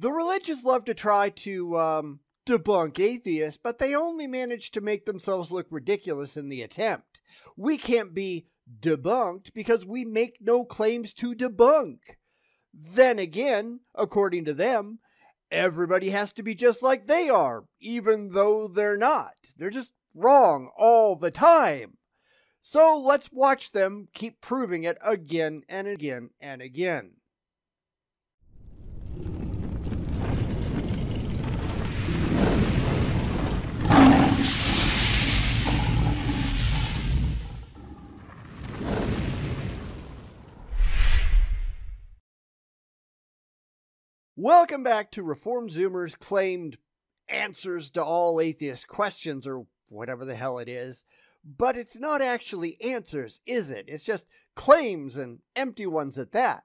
The religious love to try to um, debunk atheists, but they only manage to make themselves look ridiculous in the attempt. We can't be debunked because we make no claims to debunk. Then again, according to them, everybody has to be just like they are, even though they're not. They're just wrong all the time. So let's watch them keep proving it again and again and again. Welcome back to Reform Zoomers claimed answers to all atheist questions, or whatever the hell it is. But it's not actually answers, is it? It's just claims and empty ones at that.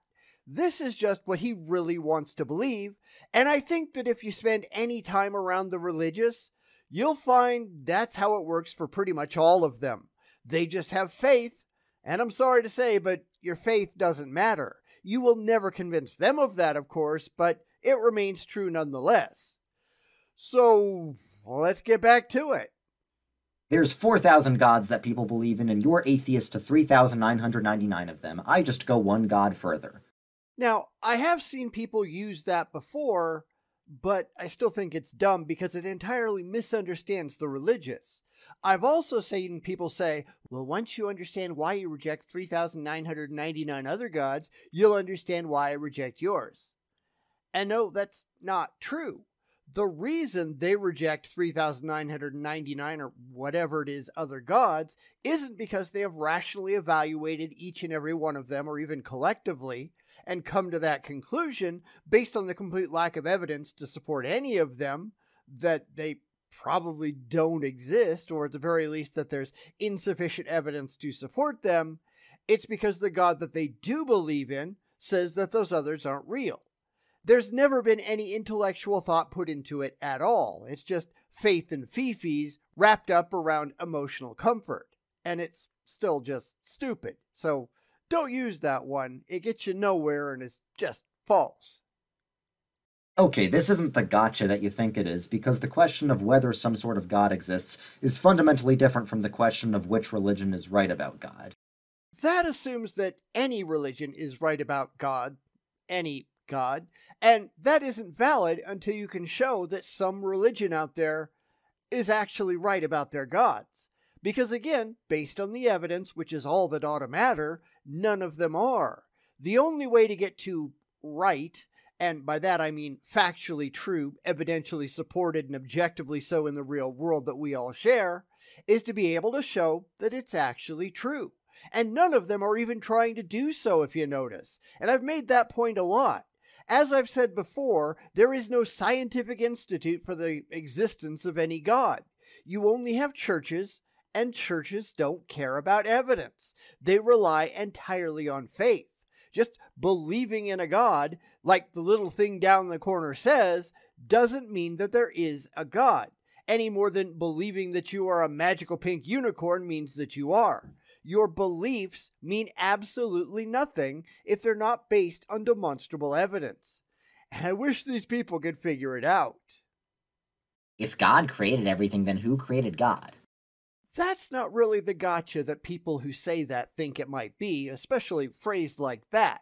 This is just what he really wants to believe, and I think that if you spend any time around the religious, you'll find that's how it works for pretty much all of them. They just have faith, and I'm sorry to say, but your faith doesn't matter. You will never convince them of that, of course, but it remains true nonetheless. So, let's get back to it. There's 4,000 gods that people believe in, and you're atheist to 3,999 of them. I just go one god further. Now, I have seen people use that before, but I still think it's dumb because it entirely misunderstands the religious. I've also seen people say, well, once you understand why you reject 3,999 other gods, you'll understand why I reject yours. And no, that's not true. The reason they reject 3,999 or whatever it is other gods isn't because they have rationally evaluated each and every one of them or even collectively and come to that conclusion based on the complete lack of evidence to support any of them that they probably don't exist, or at the very least that there's insufficient evidence to support them, it's because the God that they do believe in says that those others aren't real. There's never been any intellectual thought put into it at all. It's just faith and fifis wrapped up around emotional comfort. And it's still just stupid. So don't use that one. It gets you nowhere and is just false. Okay, this isn't the gotcha that you think it is, because the question of whether some sort of God exists is fundamentally different from the question of which religion is right about God. That assumes that any religion is right about God, any God, and that isn't valid until you can show that some religion out there is actually right about their gods. Because again, based on the evidence, which is all that ought to matter, none of them are. The only way to get to right and by that I mean factually true, evidentially supported, and objectively so in the real world that we all share, is to be able to show that it's actually true. And none of them are even trying to do so, if you notice. And I've made that point a lot. As I've said before, there is no scientific institute for the existence of any God. You only have churches, and churches don't care about evidence. They rely entirely on faith. Just believing in a God, like the little thing down the corner says, doesn't mean that there is a God, any more than believing that you are a magical pink unicorn means that you are. Your beliefs mean absolutely nothing if they're not based on demonstrable evidence. And I wish these people could figure it out. If God created everything, then who created God? That's not really the gotcha that people who say that think it might be, especially phrased like that.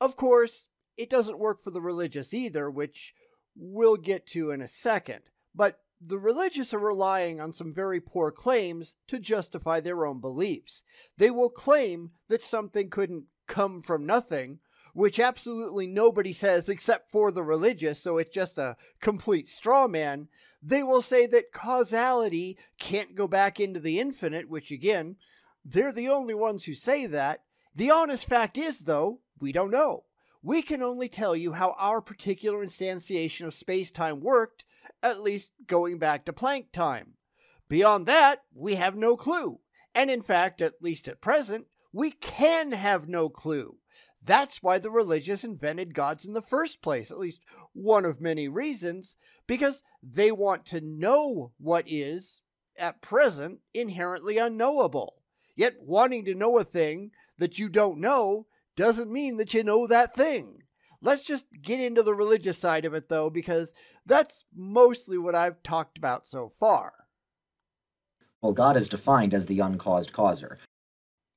Of course, it doesn't work for the religious either, which we'll get to in a second. But the religious are relying on some very poor claims to justify their own beliefs. They will claim that something couldn't come from nothing, which absolutely nobody says except for the religious, so it's just a complete straw man. They will say that causality can't go back into the infinite, which again, they're the only ones who say that. The honest fact is, though, we don't know. We can only tell you how our particular instantiation of space time worked, at least going back to Planck time. Beyond that, we have no clue. And in fact, at least at present, we can have no clue. That's why the religious invented gods in the first place, at least one of many reasons, because they want to know what is, at present, inherently unknowable. Yet wanting to know a thing that you don't know doesn't mean that you know that thing. Let's just get into the religious side of it, though, because that's mostly what I've talked about so far. Well, God is defined as the uncaused causer.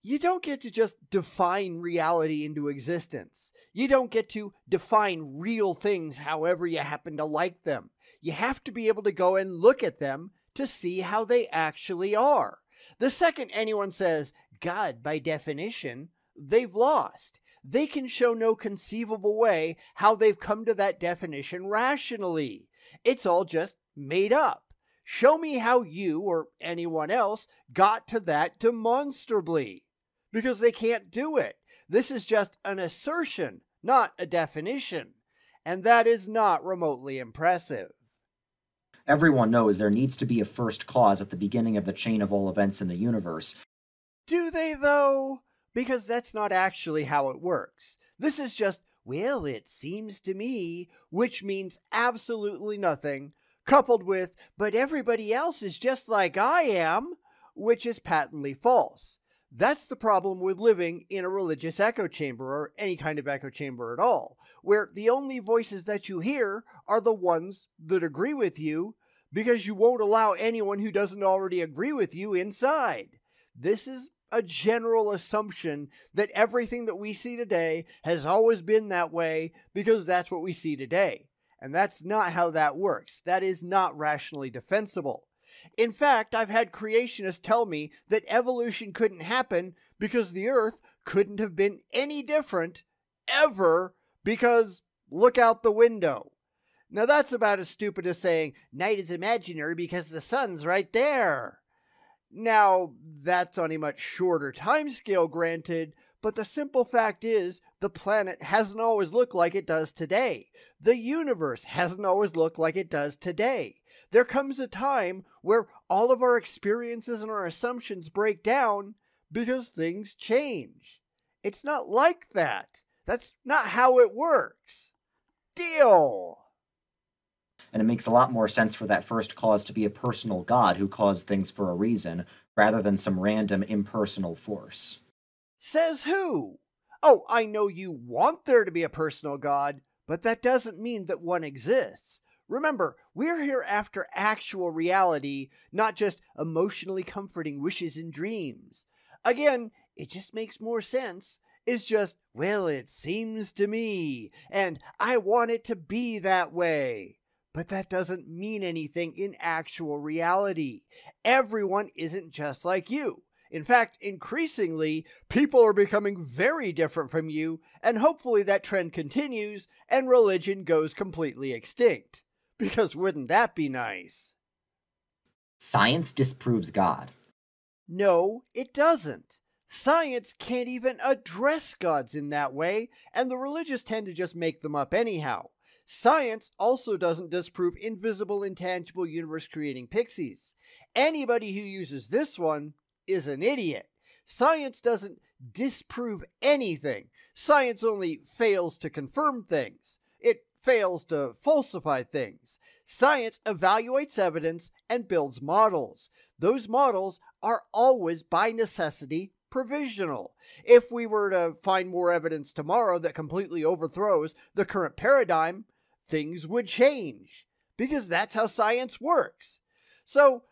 You don't get to just define reality into existence. You don't get to define real things however you happen to like them. You have to be able to go and look at them to see how they actually are. The second anyone says God by definition, they've lost they can show no conceivable way how they've come to that definition rationally. It's all just made up. Show me how you or anyone else got to that demonstrably. Because they can't do it. This is just an assertion, not a definition. And that is not remotely impressive. Everyone knows there needs to be a first cause at the beginning of the chain of all events in the universe. Do they, though? Because that's not actually how it works. This is just, well, it seems to me, which means absolutely nothing, coupled with, but everybody else is just like I am, which is patently false. That's the problem with living in a religious echo chamber or any kind of echo chamber at all, where the only voices that you hear are the ones that agree with you because you won't allow anyone who doesn't already agree with you inside. This is a general assumption that everything that we see today has always been that way because that's what we see today. And that's not how that works. That is not rationally defensible. In fact, I've had creationists tell me that evolution couldn't happen because the Earth couldn't have been any different ever because look out the window. Now that's about as stupid as saying night is imaginary because the sun's right there. Now, that's on a much shorter time scale, granted, but the simple fact is the planet hasn't always looked like it does today. The universe hasn't always looked like it does today. There comes a time where all of our experiences and our assumptions break down because things change. It's not like that. That's not how it works. Deal and it makes a lot more sense for that first cause to be a personal god who caused things for a reason, rather than some random impersonal force. Says who? Oh, I know you want there to be a personal god, but that doesn't mean that one exists. Remember, we're here after actual reality, not just emotionally comforting wishes and dreams. Again, it just makes more sense. It's just, well, it seems to me, and I want it to be that way. But that doesn't mean anything in actual reality. Everyone isn't just like you. In fact, increasingly, people are becoming very different from you, and hopefully that trend continues and religion goes completely extinct. Because wouldn't that be nice? Science disproves God. No, it doesn't. Science can't even address gods in that way, and the religious tend to just make them up anyhow. Science also doesn't disprove invisible, intangible, universe creating pixies. Anybody who uses this one is an idiot. Science doesn't disprove anything. Science only fails to confirm things. It fails to falsify things. Science evaluates evidence and builds models. Those models are always, by necessity, provisional. If we were to find more evidence tomorrow that completely overthrows the current paradigm, things would change because that's how science works. So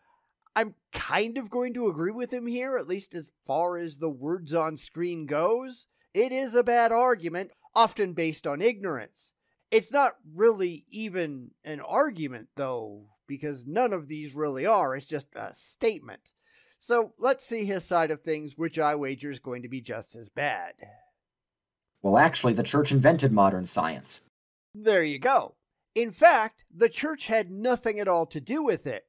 I'm kind of going to agree with him here, at least as far as the words on screen goes. It is a bad argument, often based on ignorance. It's not really even an argument, though, because none of these really are. It's just a statement. So let's see his side of things, which I wager is going to be just as bad. Well, actually, the church invented modern science. There you go. In fact, the church had nothing at all to do with it.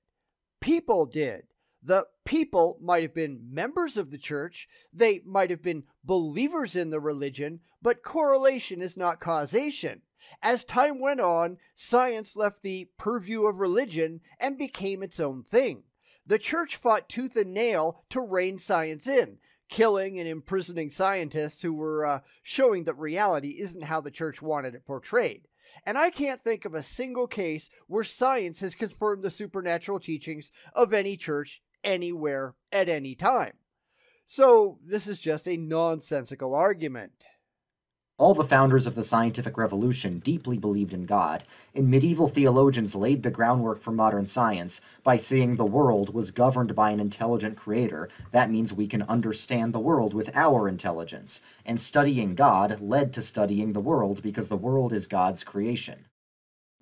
People did. The people might have been members of the church, they might have been believers in the religion, but correlation is not causation. As time went on, science left the purview of religion and became its own thing. The church fought tooth and nail to rein science in, killing and imprisoning scientists who were uh, showing that reality isn't how the church wanted it portrayed. And I can't think of a single case where science has confirmed the supernatural teachings of any church anywhere at any time. So this is just a nonsensical argument. All the founders of the scientific revolution deeply believed in God, and medieval theologians laid the groundwork for modern science by saying the world was governed by an intelligent creator. That means we can understand the world with our intelligence. And studying God led to studying the world because the world is God's creation.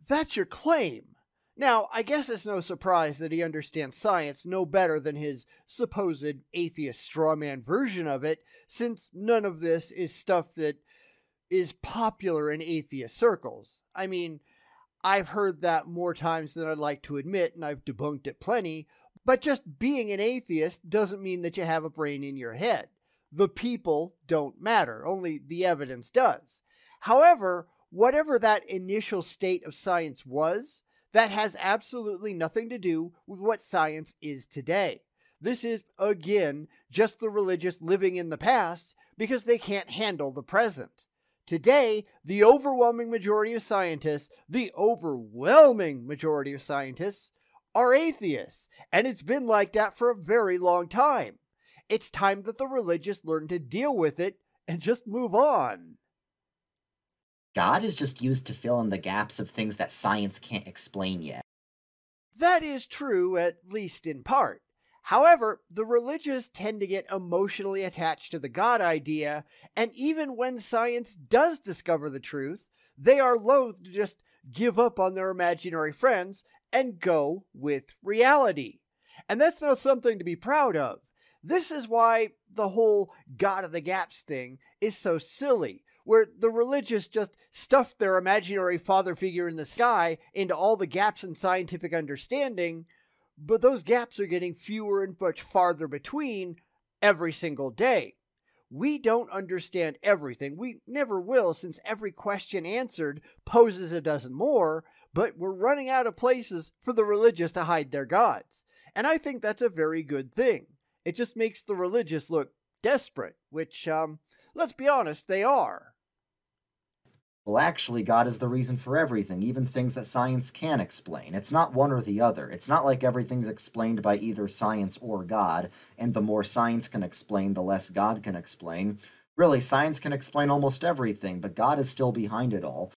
That's your claim. Now, I guess it's no surprise that he understands science no better than his supposed atheist strawman version of it, since none of this is stuff that is popular in atheist circles. I mean, I've heard that more times than I'd like to admit, and I've debunked it plenty, but just being an atheist doesn't mean that you have a brain in your head. The people don't matter, only the evidence does. However, whatever that initial state of science was, that has absolutely nothing to do with what science is today. This is, again, just the religious living in the past because they can't handle the present. Today, the overwhelming majority of scientists, the overwhelming majority of scientists, are atheists, and it's been like that for a very long time. It's time that the religious learn to deal with it and just move on. God is just used to fill in the gaps of things that science can't explain yet. That is true, at least in part. However, the religious tend to get emotionally attached to the God idea, and even when science does discover the truth, they are loath to just give up on their imaginary friends and go with reality. And that's not something to be proud of. This is why the whole God of the Gaps thing is so silly, where the religious just stuff their imaginary father figure in the sky into all the gaps in scientific understanding but those gaps are getting fewer and much farther between every single day. We don't understand everything. We never will, since every question answered poses a dozen more, but we're running out of places for the religious to hide their gods. And I think that's a very good thing. It just makes the religious look desperate, which, um, let's be honest, they are. Well, actually, God is the reason for everything, even things that science can explain. It's not one or the other. It's not like everything's explained by either science or God, and the more science can explain, the less God can explain. Really, science can explain almost everything, but God is still behind it all.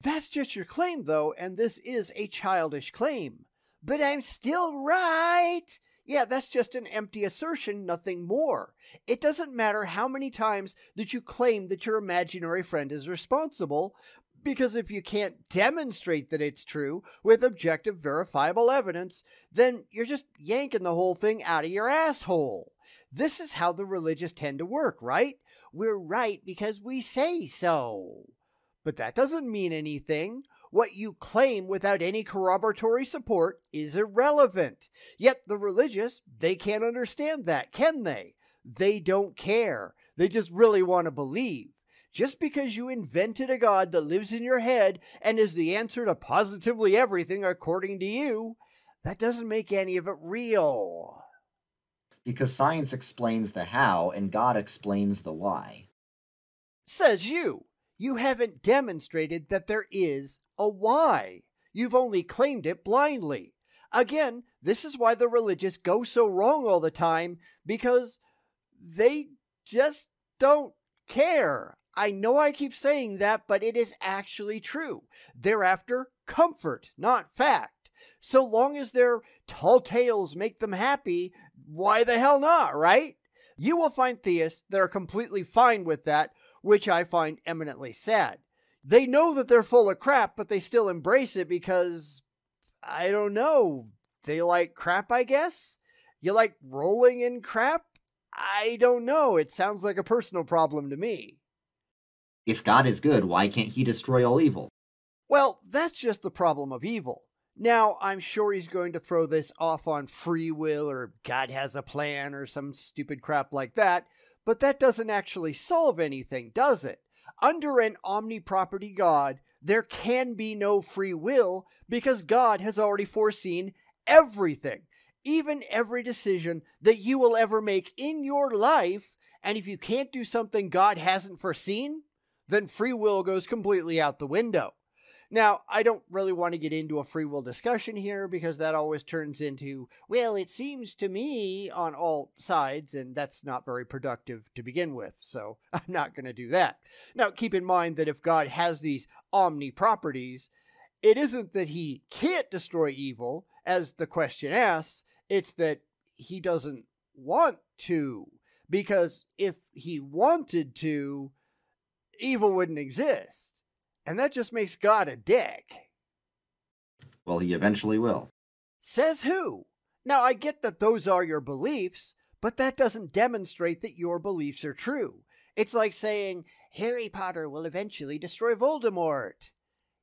That's just your claim, though, and this is a childish claim. But I'm still right! Yeah, that's just an empty assertion, nothing more. It doesn't matter how many times that you claim that your imaginary friend is responsible, because if you can't demonstrate that it's true with objective, verifiable evidence, then you're just yanking the whole thing out of your asshole. This is how the religious tend to work, right? We're right because we say so. But that doesn't mean anything. What you claim without any corroboratory support is irrelevant. Yet the religious, they can't understand that, can they? They don't care. They just really want to believe. Just because you invented a God that lives in your head and is the answer to positively everything according to you, that doesn't make any of it real. Because science explains the how and God explains the why. Says you. You haven't demonstrated that there is a why. You've only claimed it blindly. Again, this is why the religious go so wrong all the time because they just don't care. I know I keep saying that, but it is actually true. They're after comfort, not fact. So long as their tall tales make them happy, why the hell not, right? You will find theists that are completely fine with that, which I find eminently sad they know that they're full of crap, but they still embrace it because I don't know. They like crap, I guess? You like rolling in crap? I don't know. It sounds like a personal problem to me. If God is good, why can't he destroy all evil? Well, that's just the problem of evil. Now, I'm sure he's going to throw this off on free will or God has a plan or some stupid crap like that, but that doesn't actually solve anything, does it? Under an omniproperty God, there can be no free will because God has already foreseen everything, even every decision that you will ever make in your life. And if you can't do something God hasn't foreseen, then free will goes completely out the window. Now, I don't really want to get into a free will discussion here because that always turns into, well, it seems to me on all sides, and that's not very productive to begin with, so I'm not going to do that. Now, keep in mind that if God has these omni properties, it isn't that he can't destroy evil, as the question asks, it's that he doesn't want to. Because if he wanted to, evil wouldn't exist. And that just makes God a dick. Well, he eventually will. Says who? Now, I get that those are your beliefs, but that doesn't demonstrate that your beliefs are true. It's like saying, Harry Potter will eventually destroy Voldemort.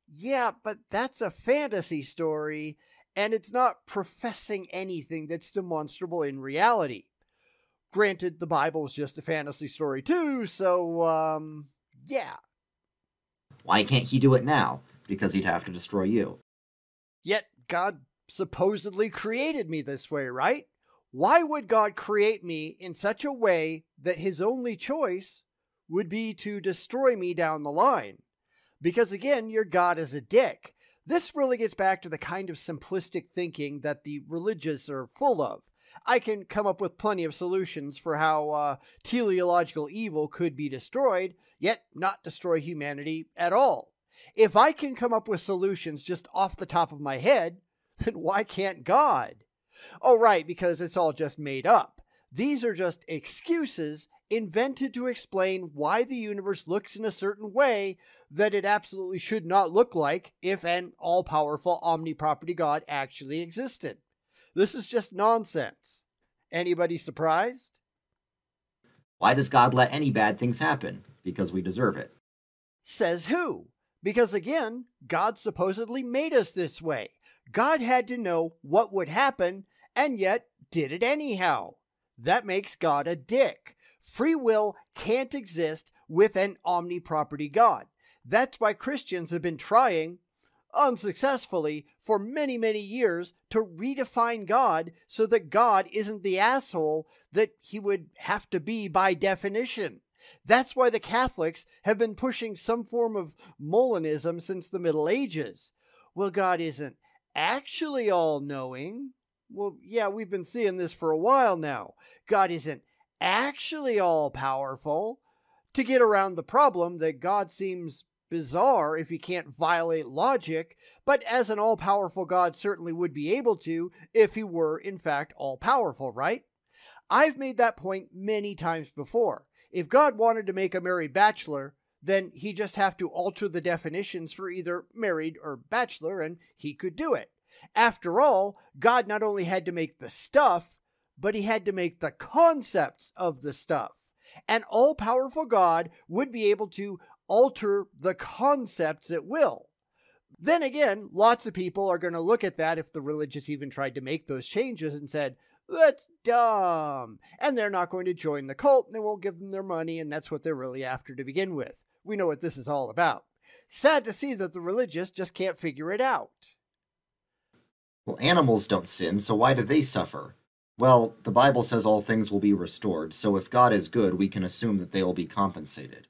Yeah, but that's a fantasy story, and it's not professing anything that's demonstrable in reality. Granted, the Bible is just a fantasy story too, so, um, yeah. Why can't he do it now? Because he'd have to destroy you. Yet God supposedly created me this way, right? Why would God create me in such a way that his only choice would be to destroy me down the line? Because again, your God is a dick. This really gets back to the kind of simplistic thinking that the religious are full of. I can come up with plenty of solutions for how uh, teleological evil could be destroyed, yet not destroy humanity at all. If I can come up with solutions just off the top of my head, then why can't God? Oh, right, because it's all just made up. These are just excuses invented to explain why the universe looks in a certain way that it absolutely should not look like if an all powerful omniproperty God actually existed. This is just nonsense. Anybody surprised? Why does God let any bad things happen? Because we deserve it. Says who? Because again, God supposedly made us this way. God had to know what would happen, and yet did it anyhow. That makes God a dick. Free will can't exist with an omniproperty God. That's why Christians have been trying, unsuccessfully, for many, many years to redefine God so that God isn't the asshole that he would have to be by definition. That's why the Catholics have been pushing some form of Molinism since the Middle Ages. Well, God isn't actually all knowing. Well, yeah, we've been seeing this for a while now. God isn't actually all powerful. To get around the problem that God seems bizarre if he can't violate logic, but as an all powerful God certainly would be able to if he were, in fact, all powerful, right? I've made that point many times before. If God wanted to make a married bachelor, then he'd just have to alter the definitions for either married or bachelor, and he could do it. After all, God not only had to make the stuff, but he had to make the concepts of the stuff. An all powerful God would be able to alter the concepts at will. Then again, lots of people are going to look at that if the religious even tried to make those changes and said, that's dumb. And they're not going to join the cult and they won't give them their money, and that's what they're really after to begin with. We know what this is all about. Sad to see that the religious just can't figure it out. Well, animals don't sin, so why do they suffer? Well, the Bible says all things will be restored, so if God is good, we can assume that they will be compensated.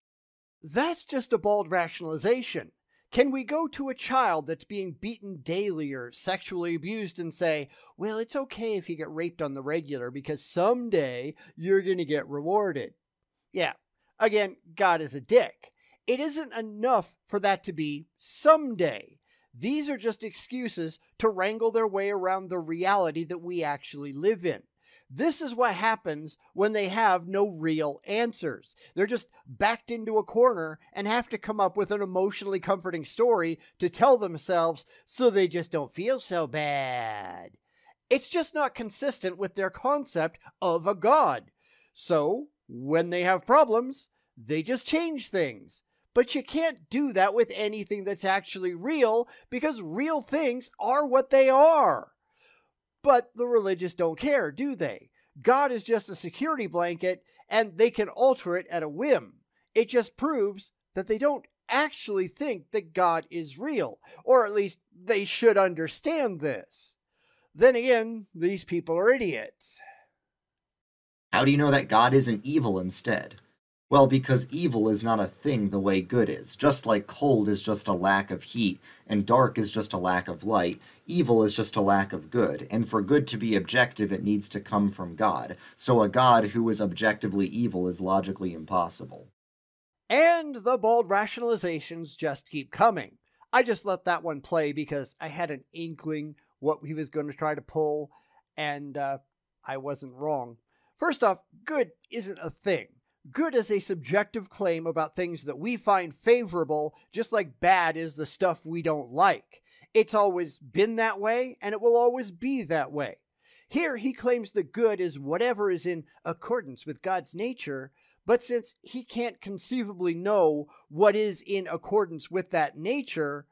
That's just a bald rationalization. Can we go to a child that's being beaten daily or sexually abused and say, well, it's okay if you get raped on the regular because someday you're going to get rewarded? Yeah, again, God is a dick. It isn't enough for that to be someday. These are just excuses to wrangle their way around the reality that we actually live in. This is what happens when they have no real answers. They're just backed into a corner and have to come up with an emotionally comforting story to tell themselves so they just don't feel so bad. It's just not consistent with their concept of a god. So, when they have problems, they just change things. But you can't do that with anything that's actually real because real things are what they are. But the religious don't care, do they? God is just a security blanket and they can alter it at a whim. It just proves that they don't actually think that God is real, or at least they should understand this. Then again, these people are idiots. How do you know that God isn't evil instead? Well, because evil is not a thing the way good is. Just like cold is just a lack of heat, and dark is just a lack of light, evil is just a lack of good. And for good to be objective, it needs to come from God. So a God who is objectively evil is logically impossible. And the bold rationalizations just keep coming. I just let that one play because I had an inkling what he was going to try to pull, and uh, I wasn't wrong. First off, good isn't a thing. Good is a subjective claim about things that we find favorable, just like bad is the stuff we don't like. It's always been that way, and it will always be that way. Here, he claims that good is whatever is in accordance with God's nature, but since he can't conceivably know what is in accordance with that nature,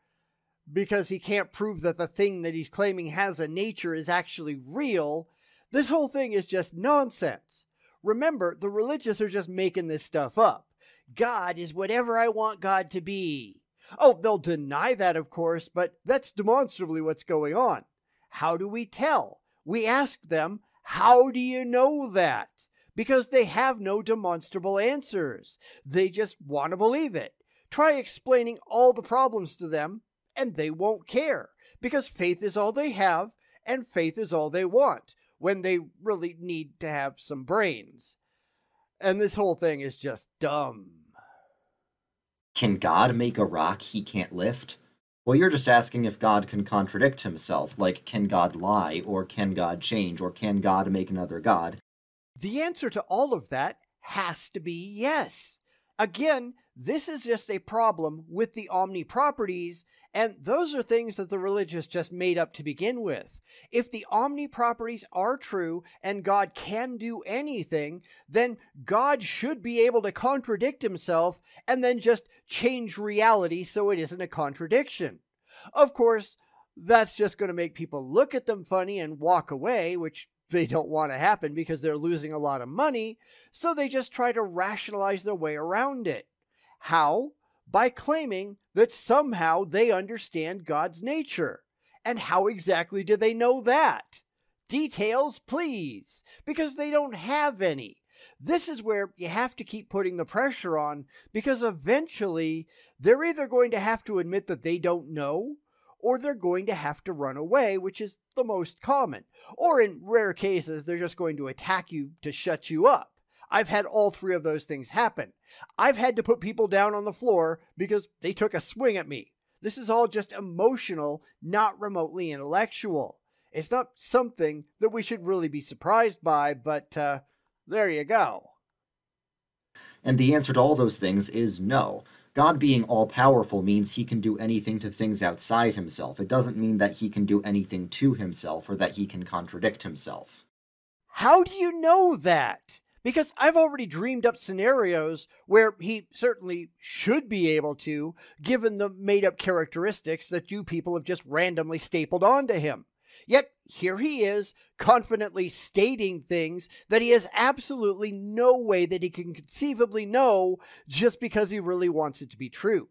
because he can't prove that the thing that he's claiming has a nature is actually real, this whole thing is just nonsense. Remember, the religious are just making this stuff up. God is whatever I want God to be. Oh, they'll deny that, of course, but that's demonstrably what's going on. How do we tell? We ask them, How do you know that? Because they have no demonstrable answers. They just want to believe it. Try explaining all the problems to them, and they won't care. Because faith is all they have, and faith is all they want when they really need to have some brains. And this whole thing is just dumb. Can God make a rock he can't lift? Well, you're just asking if God can contradict himself, like can God lie, or can God change, or can God make another God? The answer to all of that has to be yes. Again, this is just a problem with the omni properties, and those are things that the religious just made up to begin with. If the omni properties are true and God can do anything, then God should be able to contradict himself and then just change reality so it isn't a contradiction. Of course, that's just going to make people look at them funny and walk away, which they don't want to happen because they're losing a lot of money, so they just try to rationalize their way around it. How? By claiming that somehow they understand God's nature. And how exactly do they know that? Details, please, because they don't have any. This is where you have to keep putting the pressure on because eventually they're either going to have to admit that they don't know or they're going to have to run away, which is the most common. Or in rare cases, they're just going to attack you to shut you up. I've had all three of those things happen. I've had to put people down on the floor because they took a swing at me. This is all just emotional, not remotely intellectual. It's not something that we should really be surprised by, but uh, there you go. And the answer to all those things is no. God being all powerful means he can do anything to things outside himself. It doesn't mean that he can do anything to himself or that he can contradict himself. How do you know that? Because I've already dreamed up scenarios where he certainly should be able to, given the made up characteristics that you people have just randomly stapled onto him. Yet here he is, confidently stating things that he has absolutely no way that he can conceivably know just because he really wants it to be true.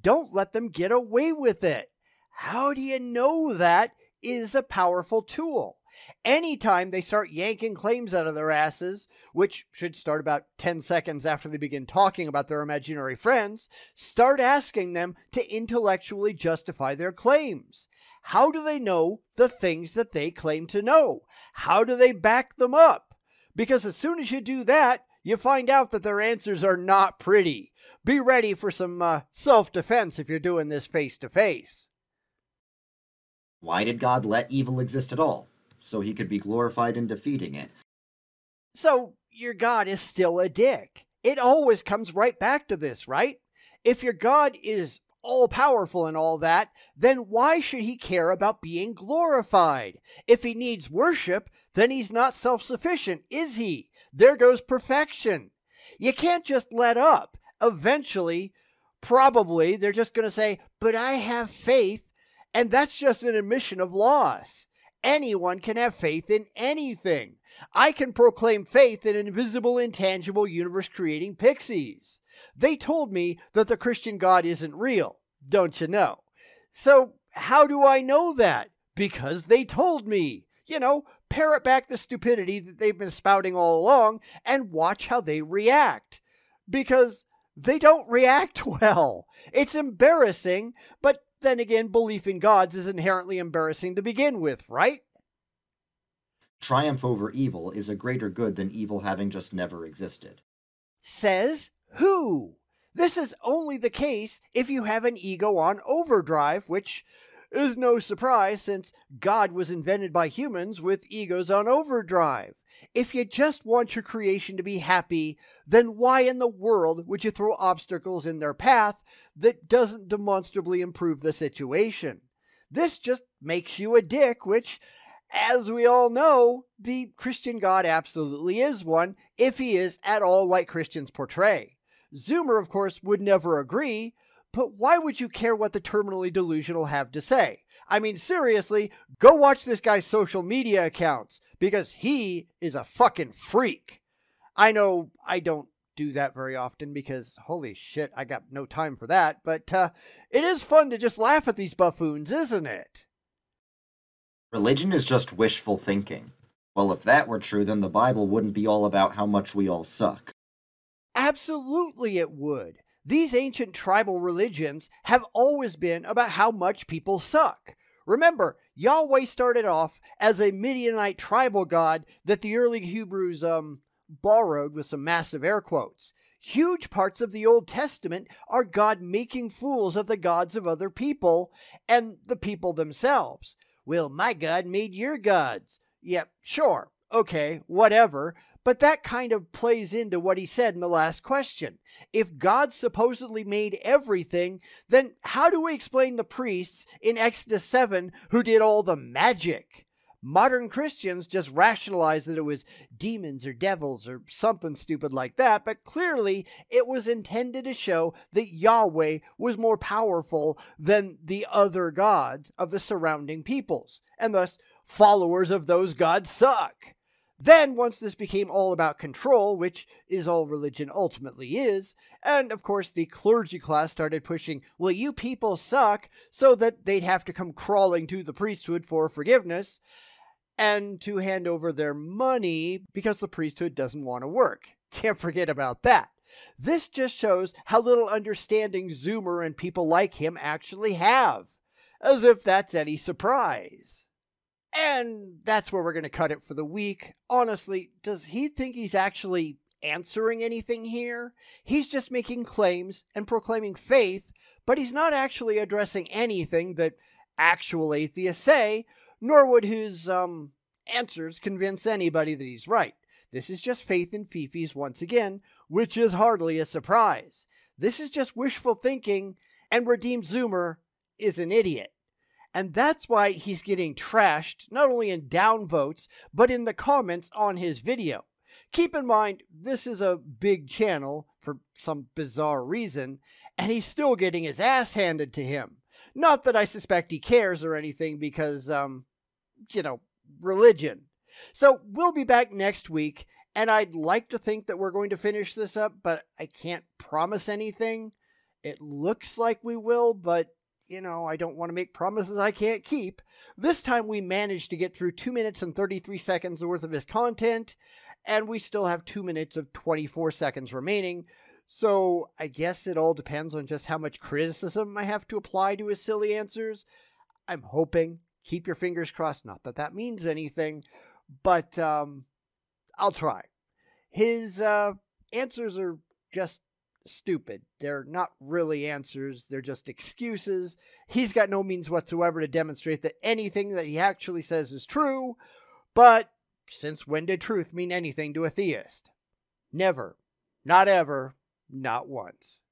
Don't let them get away with it. How do you know that is a powerful tool? Anytime they start yanking claims out of their asses, which should start about 10 seconds after they begin talking about their imaginary friends, start asking them to intellectually justify their claims. How do they know the things that they claim to know? How do they back them up? Because as soon as you do that, you find out that their answers are not pretty. Be ready for some uh, self defense if you're doing this face to face. Why did God let evil exist at all? So he could be glorified in defeating it. So, your God is still a dick. It always comes right back to this, right? If your God is all powerful and all that, then why should he care about being glorified? If he needs worship, then he's not self sufficient, is he? There goes perfection. You can't just let up. Eventually, probably, they're just going to say, But I have faith, and that's just an admission of loss. Anyone can have faith in anything. I can proclaim faith in invisible, intangible, universe creating pixies. They told me that the Christian God isn't real, don't you know? So, how do I know that? Because they told me. You know, parrot back the stupidity that they've been spouting all along and watch how they react. because they don't react well. It's embarrassing, but then again, belief in gods is inherently embarrassing to begin with, right? Triumph over evil is a greater good than evil having just never existed. Says who? This is only the case if you have an ego on overdrive, which is no surprise since God was invented by humans with egos on overdrive. If you just want your creation to be happy, then why in the world would you throw obstacles in their path that doesn't demonstrably improve the situation? This just makes you a dick, which, as we all know, the Christian God absolutely is one, if he is at all like Christians portray. Zoomer, of course, would never agree, but why would you care what the terminally delusional have to say? I mean, seriously, go watch this guy's social media accounts because he is a fucking freak. I know I don't do that very often because holy shit, I got no time for that, but uh, it is fun to just laugh at these buffoons, isn't it? Religion is just wishful thinking. Well, if that were true, then the Bible wouldn't be all about how much we all suck. Absolutely, it would. These ancient tribal religions have always been about how much people suck. Remember, Yahweh started off as a Midianite tribal god that the early Hebrews um, borrowed with some massive air quotes. Huge parts of the Old Testament are God making fools of the gods of other people and the people themselves. Well, my God made your gods. Yep, sure, okay, whatever. But that kind of plays into what he said in the last question. If God supposedly made everything, then how do we explain the priests in Exodus 7 who did all the magic? Modern Christians just rationalize that it was demons or devils or something stupid like that, but clearly it was intended to show that Yahweh was more powerful than the other gods of the surrounding peoples, and thus followers of those gods suck. Then, once this became all about control, which is all religion ultimately is, and of course the clergy class started pushing, well, you people suck, so that they'd have to come crawling to the priesthood for forgiveness and to hand over their money because the priesthood doesn't want to work. Can't forget about that. This just shows how little understanding Zoomer and people like him actually have. As if that's any surprise. And that's where we're going to cut it for the week. Honestly, does he think he's actually answering anything here? He's just making claims and proclaiming faith, but he's not actually addressing anything that actual atheists say, nor would his um, answers convince anybody that he's right. This is just faith in Fifis once again, which is hardly a surprise. This is just wishful thinking, and Redeemed Zoomer is an idiot. And that's why he's getting trashed, not only in downvotes, but in the comments on his video. Keep in mind, this is a big channel for some bizarre reason, and he's still getting his ass handed to him. Not that I suspect he cares or anything because, um, you know, religion. So we'll be back next week, and I'd like to think that we're going to finish this up, but I can't promise anything. It looks like we will, but you know, I don't want to make promises I can't keep. This time we managed to get through 2 minutes and 33 seconds worth of his content, and we still have 2 minutes of 24 seconds remaining. So I guess it all depends on just how much criticism I have to apply to his silly answers. I'm hoping. Keep your fingers crossed. Not that that means anything, but um, I'll try. His uh, answers are just stupid. They're not really answers, they're just excuses. He's got no means whatsoever to demonstrate that anything that he actually says is true. But since when did truth mean anything to a theist? Never. Not ever. Not once.